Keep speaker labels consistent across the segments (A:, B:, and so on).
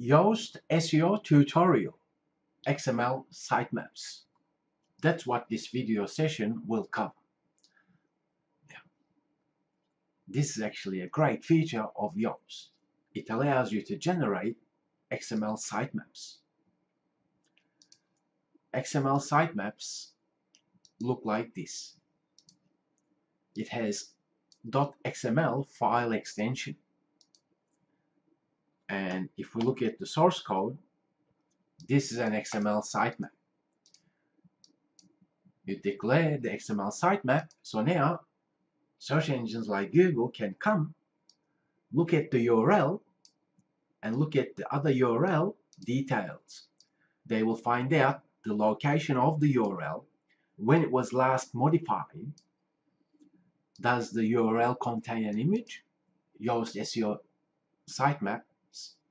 A: Yoast SEO tutorial XML sitemaps. That's what this video session will cover. This is actually a great feature of Yoast. It allows you to generate XML sitemaps. XML sitemaps look like this. It has .xml file extension and if we look at the source code this is an XML sitemap. You declare the XML sitemap so now search engines like Google can come look at the URL and look at the other URL details. They will find out the location of the URL when it was last modified does the URL contain an image? Yoast SEO sitemap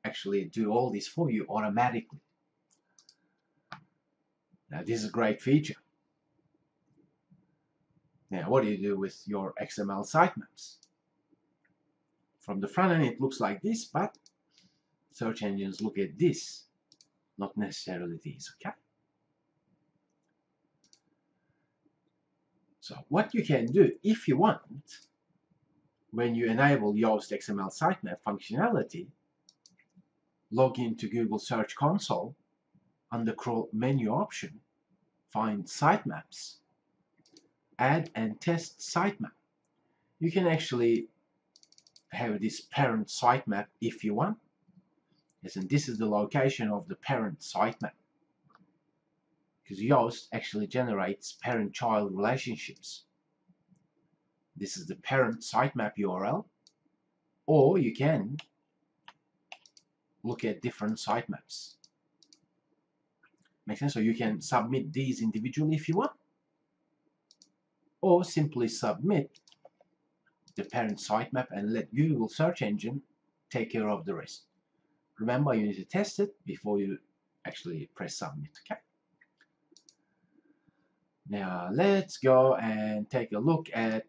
A: actually do all this for you automatically. Now this is a great feature. Now what do you do with your XML sitemaps? From the front end it looks like this, but search engines look at this, not necessarily this, okay? So what you can do, if you want, when you enable Yoast XML sitemap functionality, log into Google Search Console, under Crawl menu option, find Sitemaps, add and test sitemap. You can actually have this parent sitemap if you want. Yes, and this is the location of the parent sitemap. Because Yoast actually generates parent-child relationships. This is the parent sitemap URL. Or you can look at different sitemaps. Make sense? So you can submit these individually if you want, or simply submit the parent sitemap and let Google search engine take care of the rest. Remember, you need to test it before you actually press submit. Okay. Now let's go and take a look at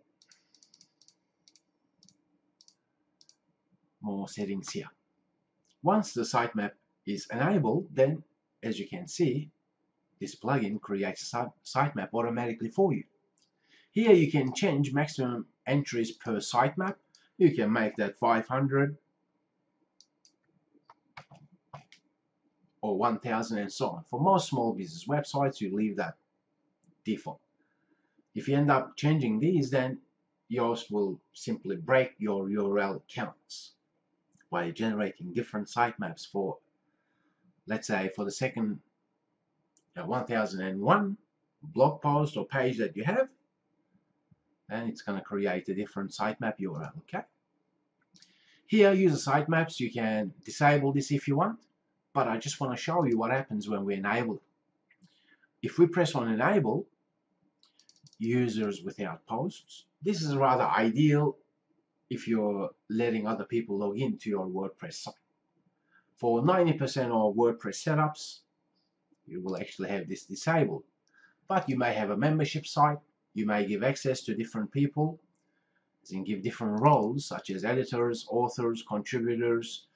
A: more settings here. Once the sitemap is enabled, then as you can see, this plugin creates a sitemap automatically for you. Here you can change maximum entries per sitemap. You can make that 500 or 1000 and so on. For most small business websites, you leave that default. If you end up changing these, then Yoast will simply break your URL counts by generating different sitemaps for, let's say, for the second uh, 1001 blog post or page that you have, and it's going to create a different sitemap URL, okay? Here, user sitemaps, you can disable this if you want, but I just want to show you what happens when we enable it. If we press on enable, users without posts, this is rather ideal if you're letting other people log into your WordPress site. For 90% of WordPress setups, you will actually have this disabled. But you may have a membership site, you may give access to different people, and give different roles such as editors, authors, contributors,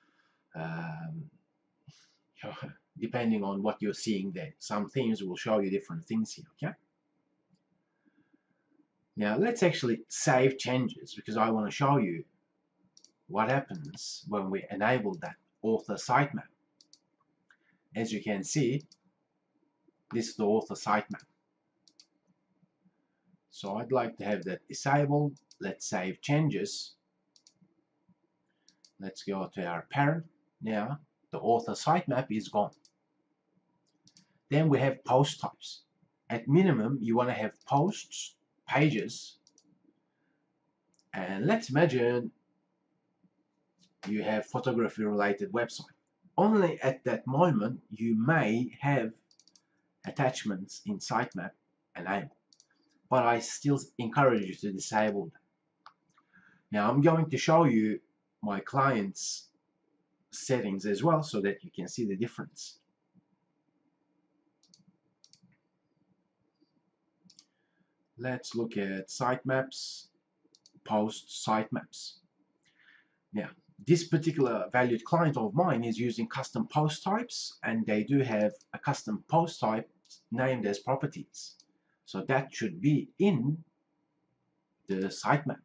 A: um, depending on what you're seeing there. Some themes will show you different things here, okay? Now let's actually save changes because I want to show you what happens when we enable that author sitemap. As you can see, this is the author sitemap. So I'd like to have that disabled. Let's save changes. Let's go to our parent. Now the author sitemap is gone. Then we have post types. At minimum, you want to have posts pages. And let's imagine you have photography related website. Only at that moment you may have attachments in sitemap enabled but I still encourage you to disable them. Now I'm going to show you my client's settings as well so that you can see the difference let's look at sitemaps post sitemaps now this particular valued client of mine is using custom post types and they do have a custom post type named as properties. So that should be in the sitemap.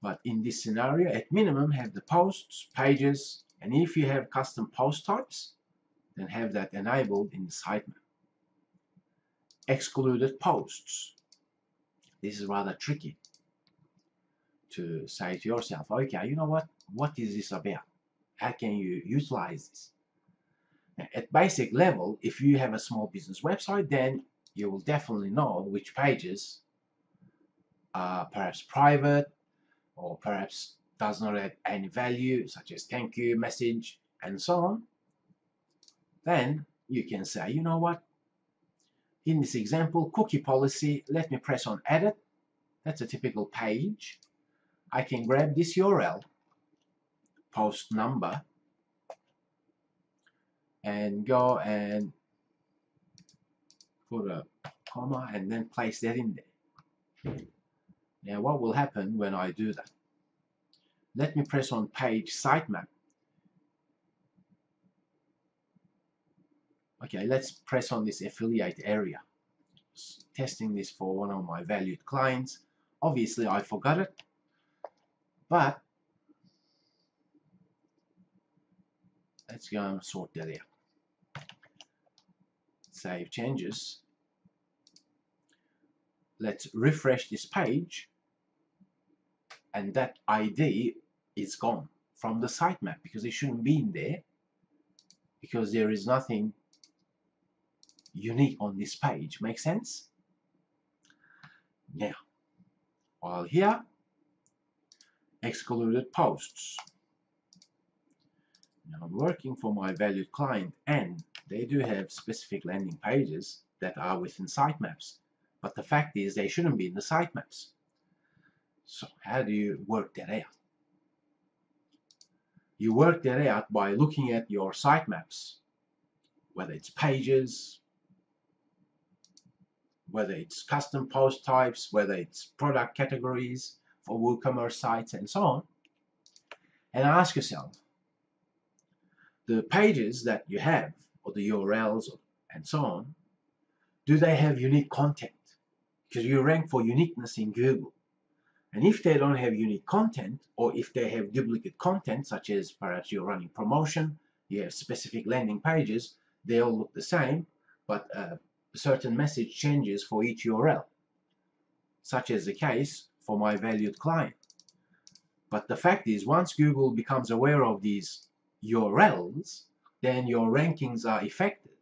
A: But in this scenario, at minimum, have the posts, pages, and if you have custom post types, then have that enabled in sitemap. Excluded posts. This is rather tricky to say to yourself, okay, you know what? What is this about? How can you utilize this? At basic level, if you have a small business website, then you will definitely know which pages are perhaps private or perhaps does not have any value, such as thank you message and so on. Then you can say, you know what? In this example, cookie policy, let me press on edit. That's a typical page. I can grab this URL, post number, and go and put a comma and then place that in there. Now what will happen when I do that? Let me press on page sitemap. Okay, let's press on this affiliate area. Testing this for one of my valued clients. Obviously I forgot it, but let's go and sort that out save changes. Let's refresh this page and that ID is gone from the sitemap because it shouldn't be in there because there is nothing unique on this page. Make sense? Now, while here, excluded posts. Now I'm working for my valued client and they do have specific landing pages that are within sitemaps. But the fact is they shouldn't be in the sitemaps. So how do you work that out? You work that out by looking at your sitemaps, whether it's pages, whether it's custom post types, whether it's product categories for WooCommerce sites and so on, and ask yourself, the pages that you have or the URLs and so on, do they have unique content? Because you rank for uniqueness in Google. And if they don't have unique content, or if they have duplicate content, such as perhaps you're running promotion, you have specific landing pages, they all look the same, but uh, certain message changes for each URL, such as the case for my valued client. But the fact is, once Google becomes aware of these URLs, then your rankings are affected.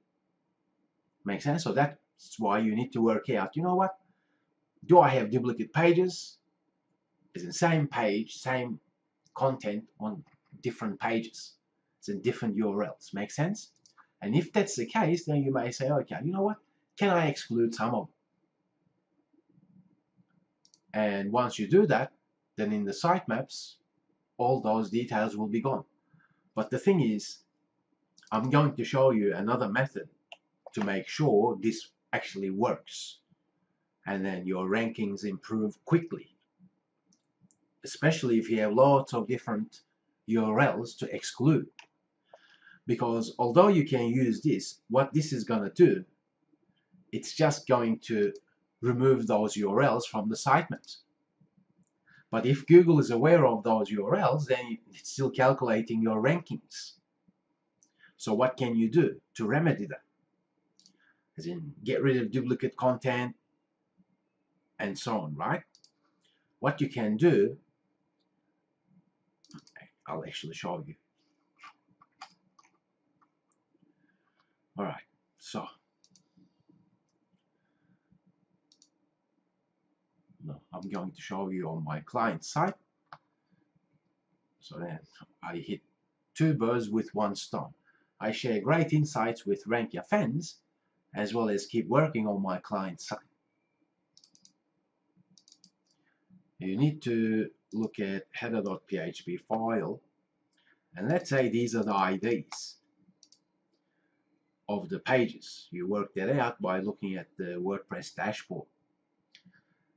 A: Make sense? So that's why you need to work out, you know what? Do I have duplicate pages? It's the same page, same content on different pages. It's in different URLs. Make sense? And if that's the case, then you may say, okay, you know what? Can I exclude some of them? And once you do that, then in the sitemaps, all those details will be gone. But the thing is, I'm going to show you another method to make sure this actually works and then your rankings improve quickly especially if you have lots of different URLs to exclude because although you can use this what this is going to do it's just going to remove those URLs from the sitemaps but if Google is aware of those URLs then it's still calculating your rankings so what can you do to remedy that? As in, get rid of duplicate content and so on, right? What you can do, I'll actually show you. Alright, so no, I'm going to show you on my client side. So then I hit two birds with one stone. I share great insights with RankYa Fans, as well as keep working on my client side. You need to look at header.php file, and let's say these are the IDs of the pages. You work that out by looking at the WordPress dashboard.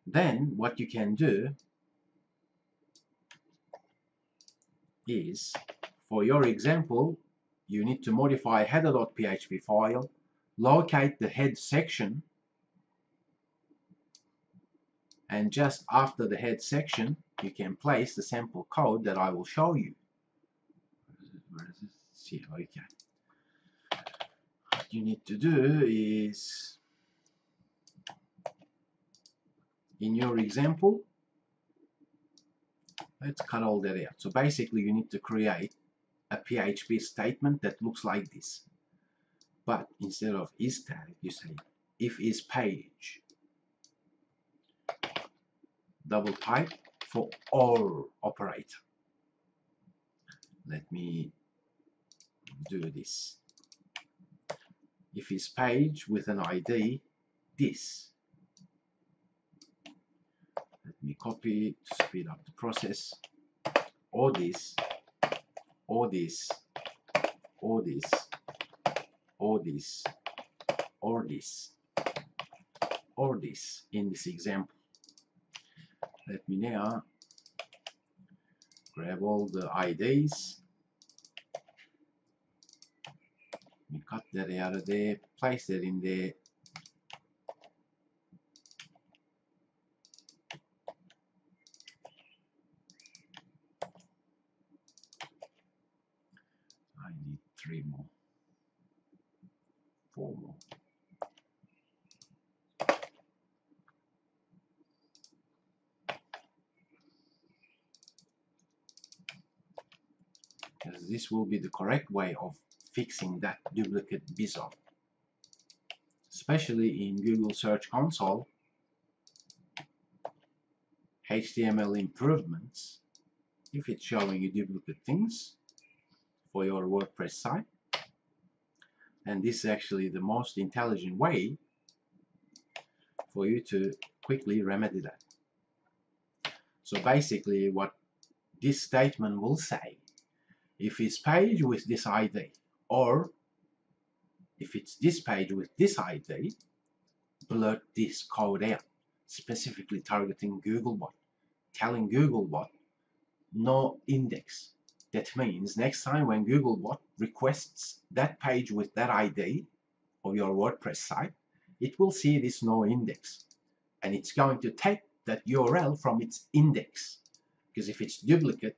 A: Then what you can do is for your example you need to modify header.php file locate the head section and just after the head section you can place the sample code that I will show you where is it? See, okay. What you need to do is in your example let's cut all that out. So basically you need to create a PHP statement that looks like this. But instead of is tag you say if is page double pipe for all operator. Let me do this. If is page with an ID this me copy to speed up the process. All this all this all this all this all this all this in this example. Let me now grab all the IDs me cut that out of there place that in there I need three more four more because this will be the correct way of fixing that duplicate bizarre. Especially in Google Search Console HTML improvements if it's showing you duplicate things for your WordPress site and this is actually the most intelligent way for you to quickly remedy that. So basically what this statement will say if it's page with this ID or if it's this page with this ID blurt this code out specifically targeting Googlebot telling Googlebot no index. That means next time when Googlebot requests that page with that ID of your WordPress site it will see this no index. And it's going to take that URL from its index. Because if it's duplicate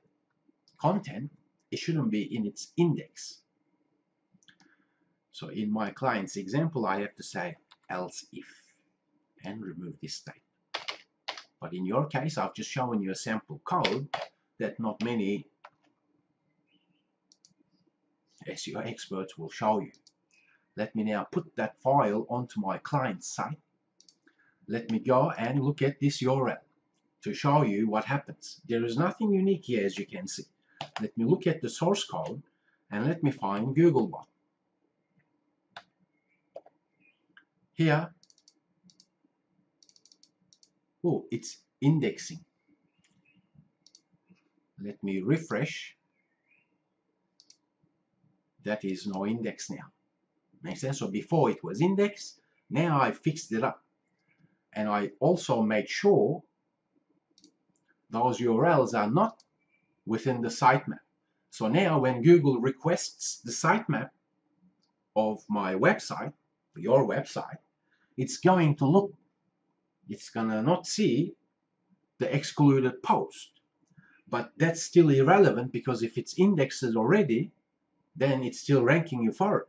A: content it shouldn't be in its index. So in my client's example, I have to say else if and remove this state. But in your case, I've just shown you a sample code that not many SEO experts will show you. Let me now put that file onto my client's site. Let me go and look at this URL to show you what happens. There is nothing unique here as you can see let me look at the source code and let me find Googlebot. Here, oh, it's indexing. Let me refresh. That is no index now. Makes sense? So before it was indexed, now I fixed it up. And I also made sure those URLs are not within the sitemap. So now when Google requests the sitemap of my website, your website, it's going to look, it's gonna not see the excluded post. But that's still irrelevant because if it's indexed already, then it's still ranking you for it,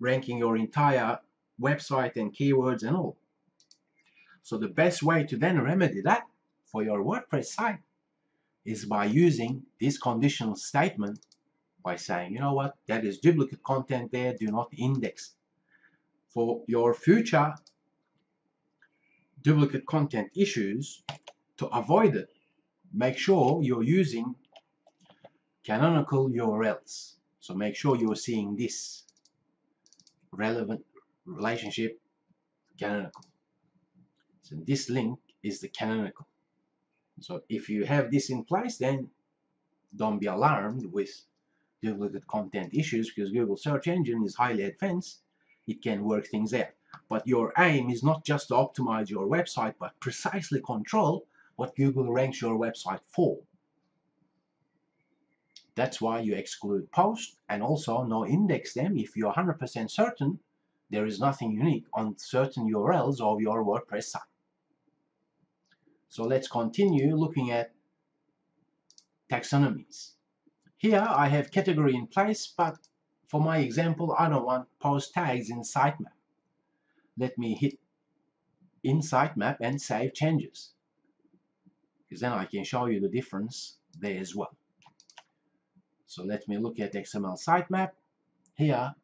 A: ranking your entire website and keywords and all. So the best way to then remedy that for your WordPress site is by using this conditional statement by saying, you know what, that is duplicate content there, do not index. For your future duplicate content issues, to avoid it, make sure you're using canonical URLs. So make sure you're seeing this relevant relationship canonical. So this link is the canonical. So if you have this in place, then don't be alarmed with duplicate content issues because Google search engine is highly advanced. It can work things out. but your aim is not just to optimize your website but precisely control what Google ranks your website for. That's why you exclude posts and also no index them if you're 100% certain there is nothing unique on certain URLs of your WordPress site. So let's continue looking at taxonomies. Here I have category in place, but for my example, I don't want post tags in sitemap. Let me hit in sitemap and save changes. Because then I can show you the difference there as well. So let me look at XML sitemap. Here,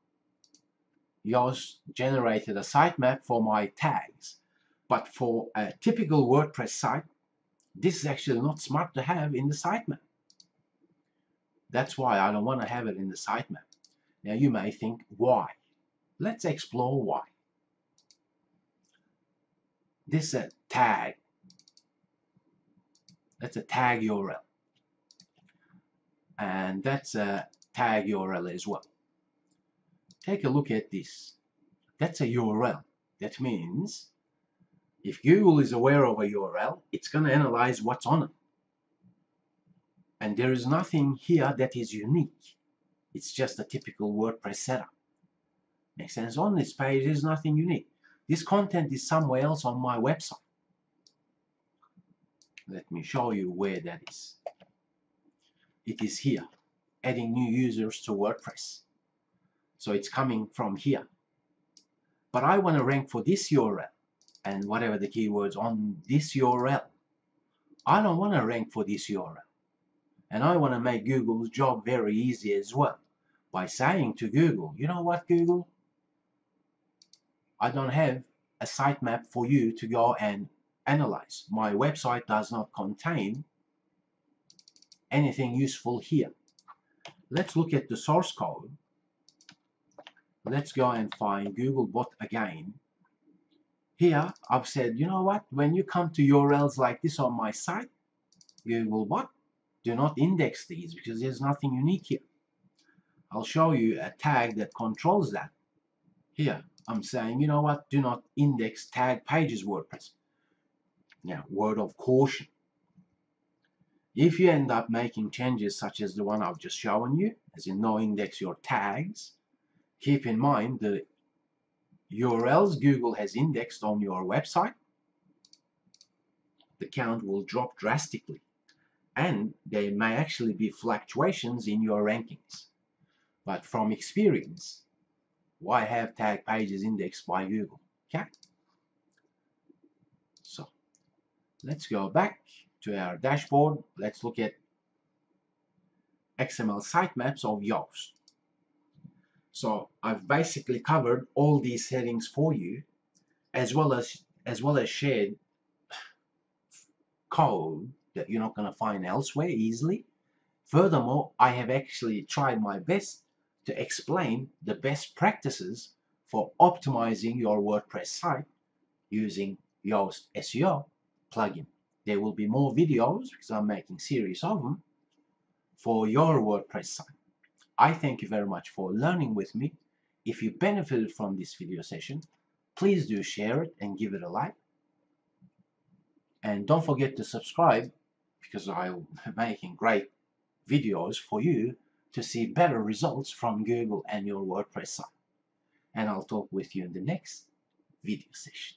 A: Yoast generated a sitemap for my tags. But for a typical WordPress site, this is actually not smart to have in the sitemap. That's why I don't want to have it in the sitemap. Now you may think, why? Let's explore why. This is a tag. That's a tag URL and that's a tag URL as well. Take a look at this. That's a URL. That means if Google is aware of a URL, it's going to analyze what's on it. And there is nothing here that is unique. It's just a typical WordPress setup. Makes sense? On this page, there's nothing unique. This content is somewhere else on my website. Let me show you where that is it is here adding new users to WordPress so it's coming from here but I want to rank for this URL and whatever the keywords on this URL I don't want to rank for this URL and I want to make Google's job very easy as well by saying to Google you know what Google I don't have a sitemap for you to go and analyze my website does not contain anything useful here. Let's look at the source code. Let's go and find Googlebot again. Here, I've said, you know what? When you come to URLs like this on my site, Googlebot, do not index these because there's nothing unique here. I'll show you a tag that controls that. Here, I'm saying, you know what? Do not index tag pages WordPress. Now, word of caution. If you end up making changes such as the one I've just shown you, as in no index your tags, keep in mind the URLs Google has indexed on your website, the count will drop drastically and there may actually be fluctuations in your rankings. But from experience, why have tag pages indexed by Google? Okay? So, let's go back to our dashboard, let's look at XML sitemaps of Yoast. So I've basically covered all these settings for you, as well as as well as shared code that you're not going to find elsewhere easily. Furthermore, I have actually tried my best to explain the best practices for optimizing your WordPress site using Yoast SEO plugin there will be more videos because I'm making series of them for your WordPress site. I thank you very much for learning with me. If you benefited from this video session, please do share it and give it a like. And don't forget to subscribe because I'm making great videos for you to see better results from Google and your WordPress site. And I'll talk with you in the next video session.